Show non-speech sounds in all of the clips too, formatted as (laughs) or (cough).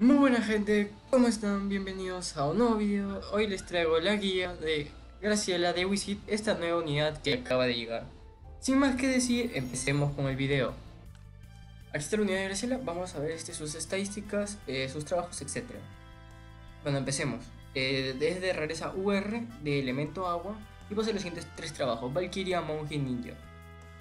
Muy buena gente, ¿cómo están? Bienvenidos a un nuevo video. Hoy les traigo la guía de Graciela de Wisit, esta nueva unidad que acaba de llegar. Sin más que decir, empecemos con el video. Aquí está la unidad de Graciela, vamos a ver este, sus estadísticas, eh, sus trabajos, etc. Bueno, empecemos. Eh, desde rareza UR de elemento agua y posee los siguientes tres trabajos: Valkyria, Monje y Ninja.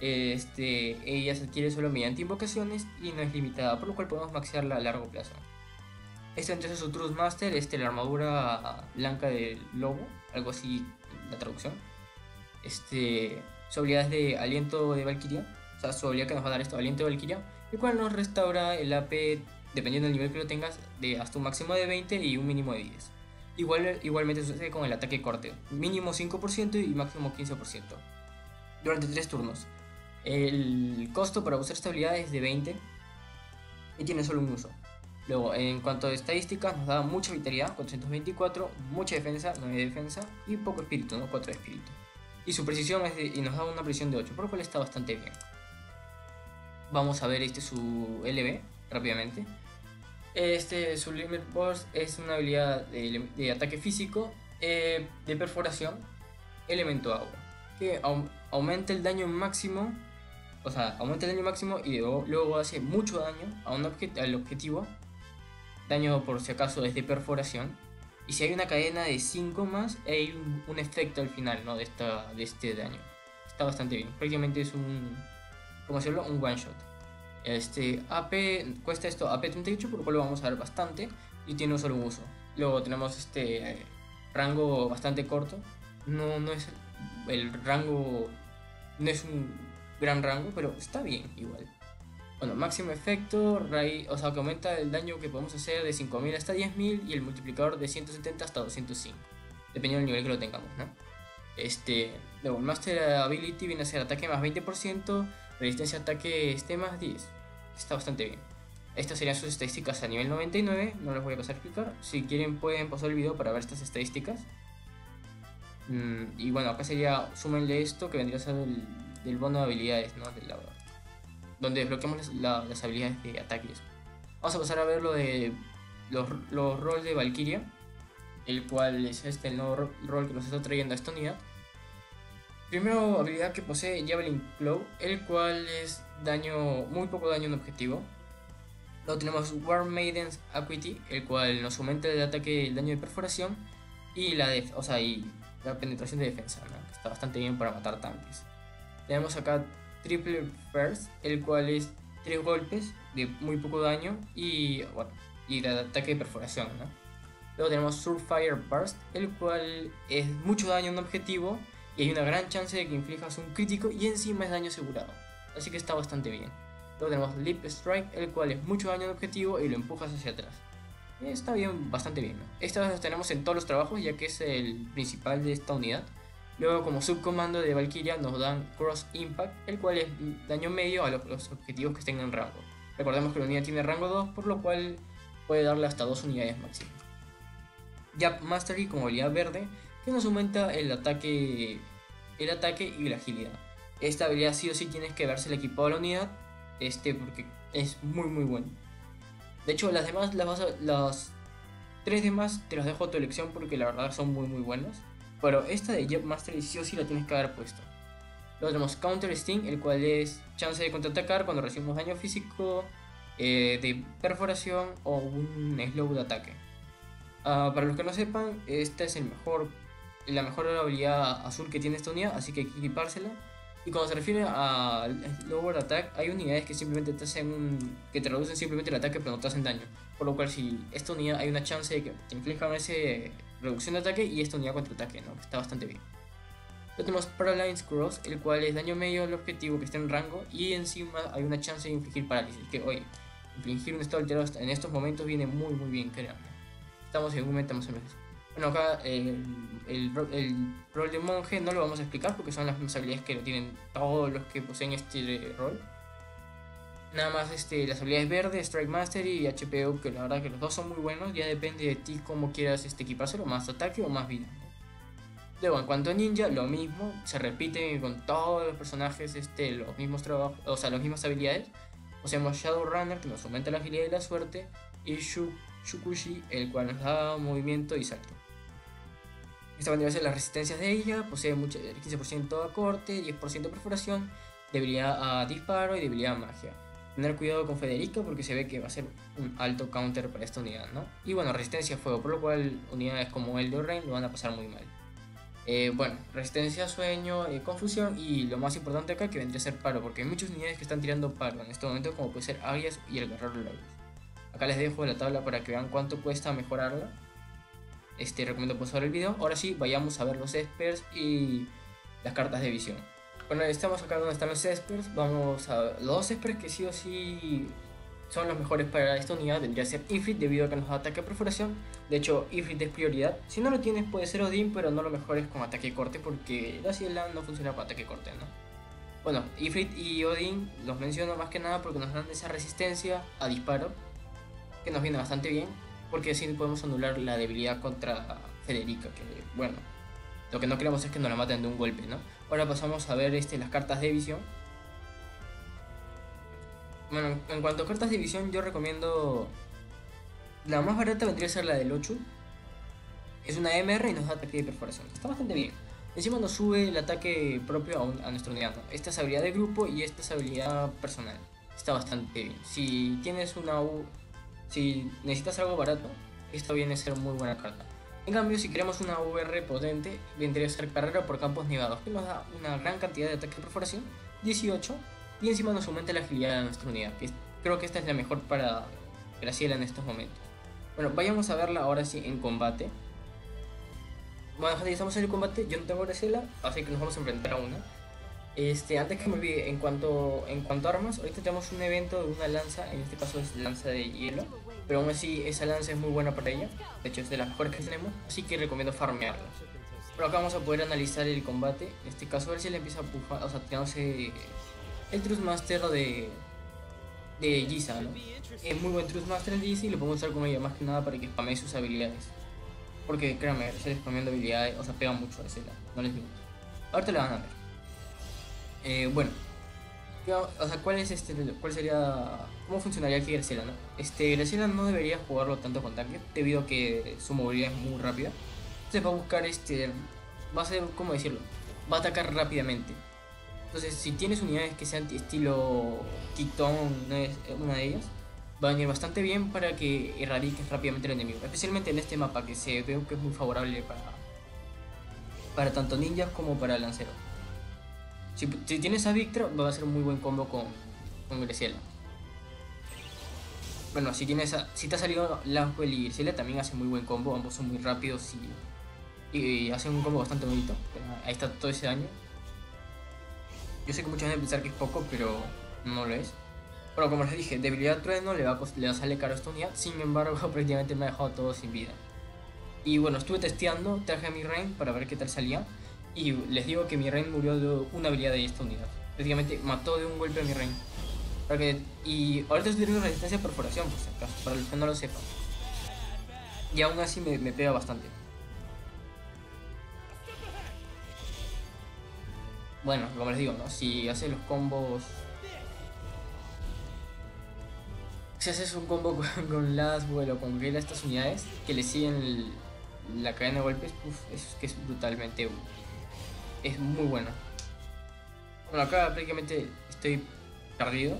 Este, ella se adquiere solo mediante invocaciones y no es limitada, por lo cual podemos maxearla a largo plazo. Este entonces es su Truth Master, este, la armadura blanca del lobo, algo así la traducción. Este, su habilidad es de aliento de Valkyria, o sea, su habilidad que nos va a dar esto, aliento de Valkyria, el cual nos restaura el AP, dependiendo del nivel que lo tengas, de hasta un máximo de 20 y un mínimo de 10. Igual, igualmente sucede con el ataque corte, mínimo 5% y máximo 15%, durante 3 turnos. El costo para usar esta habilidad es de 20 y tiene solo un uso. Luego, en cuanto a estadísticas, nos da mucha vitalidad, 424, mucha defensa, 9 de defensa y poco espíritu, ¿no? 4 de espíritu. Y su precisión es de, y nos da una precisión de 8, por lo cual está bastante bien. Vamos a ver este su LB rápidamente. Este, su Limit Burst es una habilidad de, ataque físico eh, de perforación, elemento agua, que aumenta el daño máximo, o sea, aumenta el daño máximo y luego, hace mucho daño a un al objetivo daño por si acaso es de perforación. Y si hay una cadena de 5 más, hay un, efecto al final ¿no? de, esta, de este daño. Está bastante bien. Prácticamente es un. ¿Cómo decirlo? Un one shot. Este AP cuesta esto AP 38, por lo cual lo vamos a ver bastante. Y tiene un solo uso. Luego tenemos este rango bastante corto. No, no es. El rango. No es un gran rango, pero está bien igual. Bueno, máximo efecto, raíz, o sea, que aumenta el daño que podemos hacer de 5000 hasta 10000 y el multiplicador de 170 hasta 205, dependiendo del nivel que lo tengamos, ¿no? Este, luego el Master Ability viene a ser ataque más 20%, resistencia a ataque este más 10. Está bastante bien. Estas serían sus estadísticas a nivel 99, no les voy a pasar a explicar. Si quieren pueden pasar el video para ver estas estadísticas. Mm, y bueno, acá sería, súmenle esto que vendría a ser el, bono de habilidades, ¿no? De la, donde desbloqueamos las, habilidades de ataques. Vamos a pasar a ver lo de los, roles de Valkyria, el cual es este el nuevo rol que nos está trayendo a esta. Primero habilidad que posee Javelin Claw, el cual es daño, muy poco daño en objetivo. Luego tenemos War Maiden's Acuity, el cual nos aumenta el ataque el daño de perforación y la, o sea, y la penetración de defensa, está bastante bien para matar tanques. Tenemos acá Triple First, el cual es tres golpes de muy poco daño y, bueno, y de ataque de perforación. ¿no? Luego tenemos Surfire Burst, el cual es mucho daño en un objetivo y hay una gran chance de que inflijas un crítico y encima es daño asegurado. Así que está bastante bien. Luego tenemos Lip Strike, el cual es mucho daño en objetivo y lo empujas hacia atrás. Está bien, bastante bien. ¿no? Esta vez tenemos en todos los trabajos ya que es el principal de esta unidad. Luego como subcomando de Valkyria nos dan Cross Impact, el cual es daño medio a los, objetivos que estén en rango. Recordemos que la unidad tiene rango 2, por lo cual puede darle hasta 2 unidades máximo. Jab Mastery como habilidad verde, que nos aumenta el ataque, el ataque y la agilidad. Esta habilidad sí o sí tienes que verse el equipado de la unidad, este, porque es muy muy bueno. De hecho, las demás, las, las tres demás te las dejo a tu elección porque la verdad son muy muy buenas. Pero esta de Jet Master sí o sí la tienes que haber puesto. Luego tenemos Counter Sting, el cual es chance de contraatacar cuando recibimos daño físico, eh, de perforación o un slow de ataque. Ah, para los que no sepan, esta es la mejor habilidad azul que tiene esta unidad, así que hay que equipársela. Y cuando se refiere a Lower Attack, hay unidades que simplemente te hacen un, que traducen simplemente el ataque pero no te hacen daño. Por lo cual si esta unidad hay una chance de que te inflijan ese reducción de ataque y esta unidad contra ataque, ¿no? Está bastante bien. Luego tenemos Paralyze Cross, el cual es daño medio al objetivo que está en rango y encima hay una chance de infligir parálisis. Que hoy, infligir un estado alterado en estos momentos viene muy muy bien, créanme. Estamos en un momento más o menos. Bueno, acá el, el, rol de monje no lo vamos a explicar porque son las mismas habilidades que lo tienen todos los que poseen este rol. Nada más este, las habilidades verdes, Strike Master y HPO, que la verdad que los dos son muy buenos, ya depende de ti cómo quieras este, equipárselo, más ataque o más vida. Luego, en cuanto a ninja, lo mismo, se repite con todos los personajes este, los mismos trabajos, o sea, las mismas habilidades. Usamos Shadowrunner, que nos aumenta la agilidad y la suerte, y Shukushi, el cual nos da movimiento y salto. Esta bandera las resistencias de ella, posee mucho, 15% a corte, 10% a perforación, debilidad a disparo y debilidad a magia. Tener cuidado con Federica porque se ve que va a ser un alto counter para esta unidad, ¿no? Y bueno, resistencia a fuego, por lo cual unidades como el de Rain lo van a pasar muy mal. Eh, bueno, resistencia sueño, eh, confusión y lo más importante acá que vendría a ser paro, porque hay muchas unidades que están tirando paro en este momento, como puede ser Arias y el Guerrero Lagos. Acá les dejo la tabla para que vean cuánto cuesta mejorarla. Este, recomiendo pausar el video. Ahora sí, vayamos a ver los experts y las cartas de visión. Bueno, estamos acá donde están los experts. Vamos a los experts que sí o sí son los mejores para esta unidad. Vendría a ser Ifrit debido a que nos da ataque a perforación. De hecho, Ifrit es prioridad. Si no lo tienes puede ser Odin, pero no lo mejor es con ataque corte porque la Ciela no funciona con ataque corte, ¿no? Bueno, Ifrit y Odin los menciono más que nada porque nos dan esa resistencia a disparo que nos viene bastante bien porque así podemos anular la debilidad contra Federica, que bueno, lo que no queremos es que nos la maten de un golpe, ¿no? Ahora pasamos a ver este, las cartas de visión. Bueno, en cuanto a cartas de visión, yo recomiendo. La más barata vendría a ser la del 8. Es una MR y nos da ataque de perforación. Está bastante bien. Encima nos sube el ataque propio a, a nuestro unidad. Esta es habilidad de grupo y esta es habilidad personal. Está bastante bien. Si tienes una U si necesitas algo barato, esta viene a ser muy buena carta. En cambio, si queremos una VR potente, vendría a ser carrera por campos nevados, que nos da una gran cantidad de ataque de perforación, 18, y encima nos aumenta la agilidad de nuestra unidad, que creo que esta es la mejor para Graciela en estos momentos. Bueno, vayamos a verla ahora sí en combate. Bueno, ya estamos en el combate, yo no tengo Graciela, así que nos vamos a enfrentar a una. Este, antes que me olvide, en cuanto, en cuanto a armas, ahorita tenemos un evento de una lanza, en este caso es lanza de hielo, pero aún así esa lanza es muy buena para ella, de hecho es de las mejores que tenemos, así que recomiendo farmearla. Pero acá vamos a poder analizar el combate, en este caso a ver si le empieza a pujar, o sea, tirándose el Truth Master de, de Giza, ¿no? Es muy buen Truth Master de Giza y lo podemos usar con ella más que nada para que spamee sus habilidades. Porque créanme, se spameando habilidades, o sea, pega mucho a ese no les digo. Ahorita le van a ver. Eh, bueno, o sea, ¿cuál es este, cuál sería, cómo funcionaría aquí Graciela, no? Este, Graciela no debería jugarlo tanto con tanque, debido a que su movilidad es muy rápida. Entonces va a buscar este, va a ser, ¿cómo decirlo? Va a atacar rápidamente. Entonces, si tienes unidades que sean estilo Titon, una de ellas, va a venir bastante bien para que erradiques rápidamente el enemigo. Especialmente en este mapa que se ve que es muy favorable para, para tanto ninjas como para lanceros. Si, tienes a Victor, va a ser un muy buen combo con, con Graciela. Bueno, si tienes si te ha salido Lanswell y Graciela, también hace muy buen combo. Ambos son muy rápidos y, hacen un combo bastante bonito. Ahí está todo ese daño. Yo sé que muchos deben pensar que es poco, pero no lo es. Bueno, como les dije, debilidad trueno le va, a, le va a salir caro esta unidad. Sin embargo, (laughs) prácticamente me ha dejado todo sin vida. Y bueno, estuve testeando, traje a mi Rain para ver qué tal salía. Y les digo que mi rein murió de una habilidad de esta unidad. Prácticamente mató de un golpe a mi rein. y ahorita estoy teniendo resistencia a perforación, por si acaso, para los que no lo sepan. Y aún así me, me pega bastante. Bueno, como les digo, ¿no? Si haces los combos... Si haces un combo (laughs) con, con Laswell o con a estas unidades que le siguen la cadena de golpes, es que es brutalmente es muy buena. Bueno, acá prácticamente estoy perdido.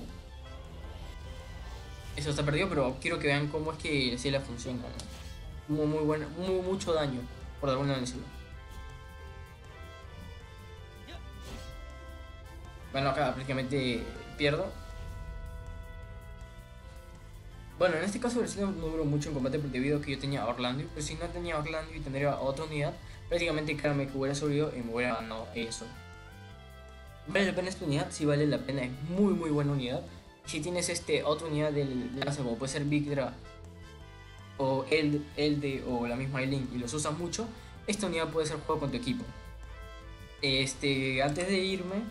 Eso está perdido, pero quiero que vean cómo es que si la funciona. Muy, muy buena, muy, mucho daño, por alguna vez Bueno, acá prácticamente pierdo. Bueno, en este caso no duró mucho en combate debido a que yo tenía Orlando, pero si no tenía Orlando y tendría otra unidad, prácticamente créanme que hubiera subido y me hubiera ganado eso. Vale la pena esta unidad, si vale la pena, es muy muy buena unidad. Si tienes este otra unidad del lanza como puede ser Victra o el Elde o la misma Eileen y los usas mucho, esta unidad puede ser juego con tu equipo. Este, antes de irme,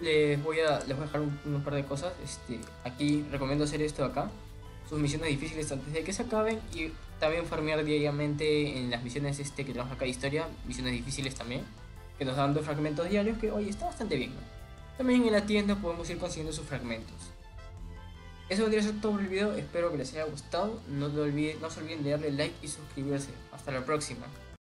les voy a, les voy a dejar un, un par de cosas. Este, aquí recomiendo hacer esto acá sus misiones difíciles antes de que se acaben y también farmear diariamente en las misiones este que tenemos acá de historia, misiones difíciles también, que nos dan dos fragmentos diarios que hoy está bastante bien. También en la tienda podemos ir consiguiendo sus fragmentos. Eso vendría a ser todo el video, espero que les haya gustado, no, olviden, no se olviden de darle like y suscribirse. Hasta la próxima.